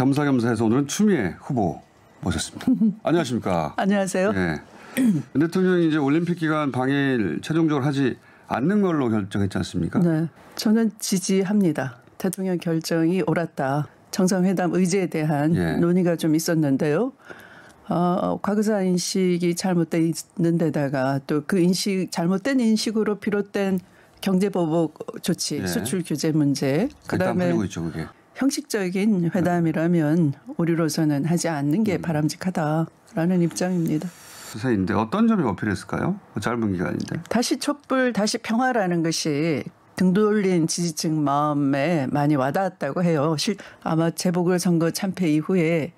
겸사겸사해서 오늘은 추미애 후보 모셨습니다. 안녕하십니까? 안녕하세요. 네. 대통령이 이제 올림픽 기간 방해를 최종적으로 하지 않는 걸로 결정했지 않습니까? 네. 저는 지지합니다. 대통령 결정이 옳았다. 정상회담 의제에 대한 예. 논의가 좀 있었는데요. 어, 과거사 인식이 잘못돼 있는 데다가 또 그 인식 잘못된 인식으로 비롯된 경제 보복 조치, 예. 수출 규제 문제, 그다음에 있죠. 형식적인 회담이라면 우리로서는 하지 않는 음. 게 바람직하다라는 입장입니다. 수사인데 어떤 점이 어필했을까요? 그 짧은 기간인데. 다시 촛불, 다시 평화라는 것이 등 돌린 지지층 마음에 많이 와닿았다고 해요. 실, 아마 재보궐선거 참패 이후에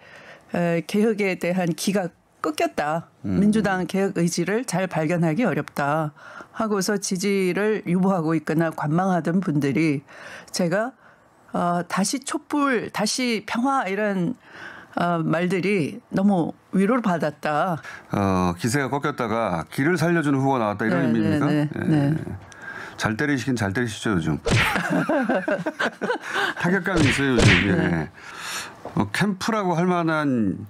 에, 개혁에 대한 기가 꺾였다. 민주당 개혁 의지를 잘 발견하기 어렵다. 하고서 지지를 유보하고 있거나 관망하던 분들이 제가 어, 다시 촛불, 다시 평화 이런 어, 말들이 너무 위로를 받았다. 어, 기세가 꺾였다가 길을 살려주는 후보가 나왔다 이런 네, 의미입니까? 네, 네, 네. 잘 때리시긴 잘 때리시죠 요즘. 타격감이 있어요 요즘. 예. 네. 어, 캠프라고 할 만한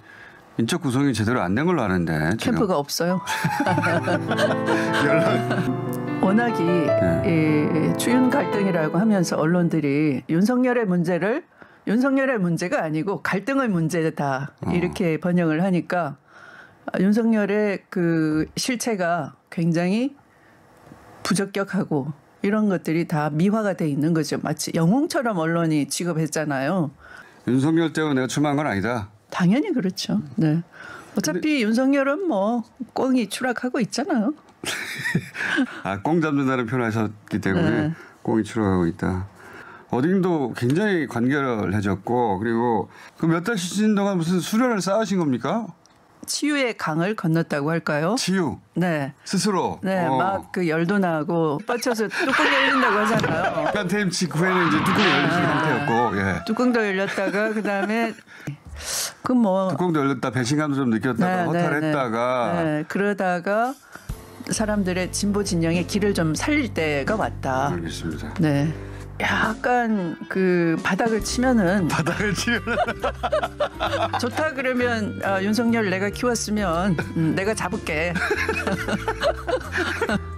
인적 구성이 제대로 안 된 걸로 아는데. 지금. 캠프가 없어요. 연락. 워낙이 네. 이 주윤 갈등이라고 하면서 언론들이 윤석열의 문제를 윤석열의 문제가 아니고 갈등의 문제다 어. 이렇게 번역을 하니까 아, 윤석열의 그 실체가 굉장히 부적격하고 이런 것들이 다 미화가 돼 있는 거죠. 마치 영웅처럼 언론이 취급했잖아요. 윤석열 때문에 내가 출마한 건 아니다. 당연히 그렇죠. 네. 어차피 윤석열은 뭐 꽁이 추락하고 있잖아요. 아, 꽁 잡는다는 표현을 하셨기 때문에 네. 꽁이 추락하고 있다. 어딘도 굉장히 관결해졌고 그리고 그 몇 달 시즌 동안 무슨 수련을 쌓으신 겁니까? 치유의 강을 건넜다고 할까요? 치유 네. 스스로. 네, 어. 막그 열도 나고 뻗쳐서 뚜껑 열린다고 하잖아요. 깐템 직후에는 이제 뚜껑이 열린 상태였고, 예. 뚜껑도 열렸다가 그 다음에 그뭐 뚜껑도 열렸다 배신감도 좀 느꼈다가 허탈했다가 네, 그러다가 사람들의 진보 진영의 길을 좀 살릴 때가 왔다. 알겠습니다. 네. 약간 그 바닥을 치면은 바닥을 치면 좋다 그러면 아, 윤석열 내가 키웠으면 음, 내가 잡을게.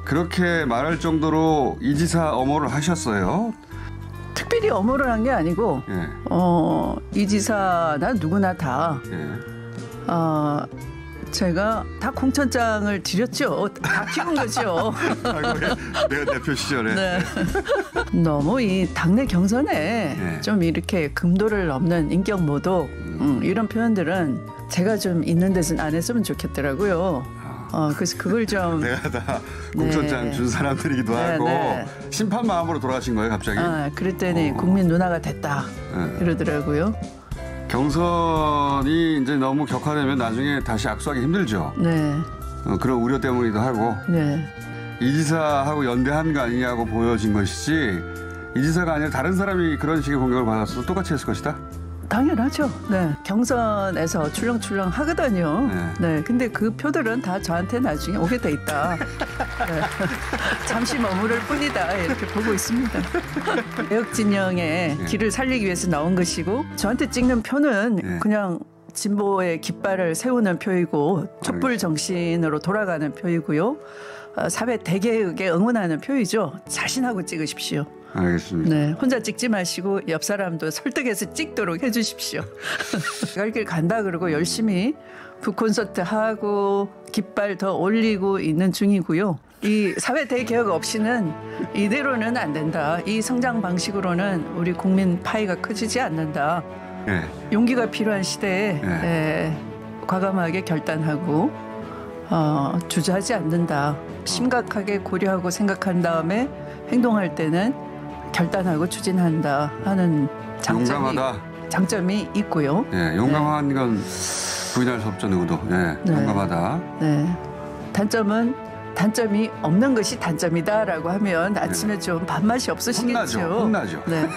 그렇게 말할 정도로 이 지사 엄호를 하셨어요. 특별히 엄호를 한 게 아니고 예, 어, 이 지사 나 누구나 다 예. 어, 제가 다 공천장을 드렸죠. 다 키운 거죠. 내가 대표 시절에 네. 너무 이 당내 경선에 네. 좀 이렇게 금도를 넘는 인격 모독 음, 이런 표현들은 제가 좀 있는 데서는 안 했으면 좋겠더라고요. 어, 그래서 그걸 좀 내가 다 공천장 네. 준 사람들이기도 네, 하고 네. 심판 마음으로 돌아가신 거예요, 갑자기. 아, 그랬더니 어. 국민 누나가 됐다 예. 이러더라고요. 경선이 이제 너무 격화되면 나중에 다시 악수하기 힘들죠. 네, 어, 그런 우려 때문이기도 하고 네. 이 지사하고 연대한 거 아니냐고 보여진 것이지 이 지사가 아니라 다른 사람이 그런 식의 공격을 받았어도 똑같이 했을 것이다. 당연하죠. 네. 경선에서 출렁출렁 하거든요. 네. 네. 근데 그 표들은 다 저한테 나중에 오게 돼 있다. 네. 잠시 머무를 뿐이다. 이렇게 보고 있습니다. 개혁 진영의 네. 길을 살리기 위해서 나온 것이고 저한테 찍는 표는 네. 그냥 진보의 깃발을 세우는 표이고 촛불 정신으로 돌아가는 표이고요. 어, 사회 대개혁에 응원하는 표이죠. 자신하고 찍으십시오. 알겠습니다. 네, 혼자 찍지 마시고 옆 사람도 설득해서 찍도록 해주십시오. 갈길 간다 그러고 열심히 북 콘서트 하고 깃발 더 올리고 있는 중이고요. 이 사회 대개혁 없이는 이대로는 안 된다. 이 성장 방식으로는 우리 국민 파이가 커지지 않는다. 예. 용기가 필요한 시대에 네. 에, 과감하게 결단하고 어, 주저하지 않는다. 심각하게 고려하고 생각한 다음에 행동할 때는 결단하고 추진한다 하는 장점이, 용감하다. 장점이 있고요. 예, 용감한 건 부인할 수 없죠 누구도. 예, 네. 용감하다. 네. 단점은 단점이 없는 것이 단점이다라고 하면 아침에 좀 밥맛이 없으시겠죠. 네. 혼나죠. 혼나죠. 네.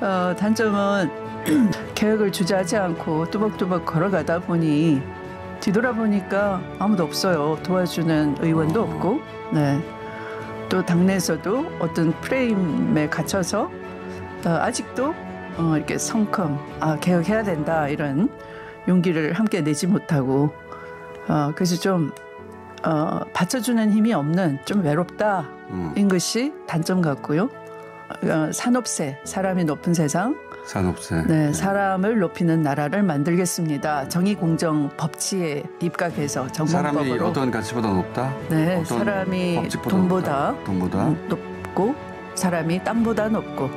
어, 단점은 계획을 주저하지 않고 뚜벅뚜벅 걸어가다 보니 뒤돌아보니까 아무도 없어요. 도와주는 의원도 어. 없고, 네. 또 당내에서도 어떤 프레임에 갇혀서 어, 아직도 어, 이렇게 성큼 아 개혁해야 된다 이런 용기를 함께 내지 못하고 어, 그래서 좀 어, 받쳐주는 힘이 없는 좀 외롭다인 음, 것이 단점 같고요. 어, 산업세 사람이 높은 세상 산업세. 네, 사람을 높이는 나라를 만들겠습니다. 정의 공정 법치에 입각해서 사람이 전공법으로 어떤 가치보다 높다? 네, 사람이 돈보다 높다? 돈보다 음, 높고 사람이 땅보다 높고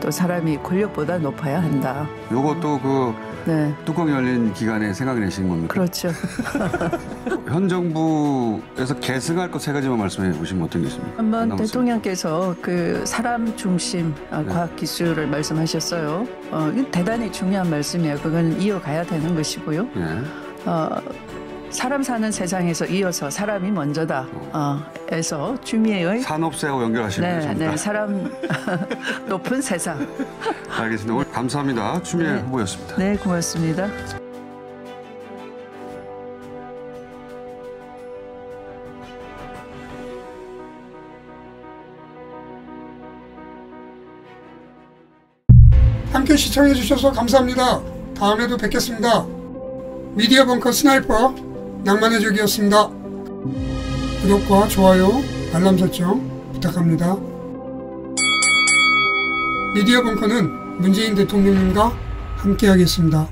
또 사람이 권력보다 높아야 한다. 요것도 그 네, 뚜껑 열린 기간에 생각내시는 겁니까? 그렇죠. 현 정부에서 계승할 것 세 가지만 말씀해 보시면 어떤 게 있습니까? 한번. 대통령께서 그 사람 중심 어, 네. 과학 기술을 말씀하셨어요. 어, 대단히 중요한 말씀이에요. 그거는 이어가야 되는 것이고요. 예. 어, 사람 사는 세상에서 이어서 사람이 먼저다. 어, 에서 주미의 산업세하고 연결하시는 네, 거죠? 네, 사람 높은 세상. 알겠습니다. 오늘 감사합니다. 추미애 네. 후보였습니다. 네, 고맙습니다. 함께 시청해 주셔서 감사합니다. 다음에도 뵙겠습니다. 미디어 벙커 스나이퍼 낭만의 적이었습니다. 구독과 좋아요, 알람 설정 부탁합니다. 미디어 벙커는 문재인 대통령님과 함께하겠습니다.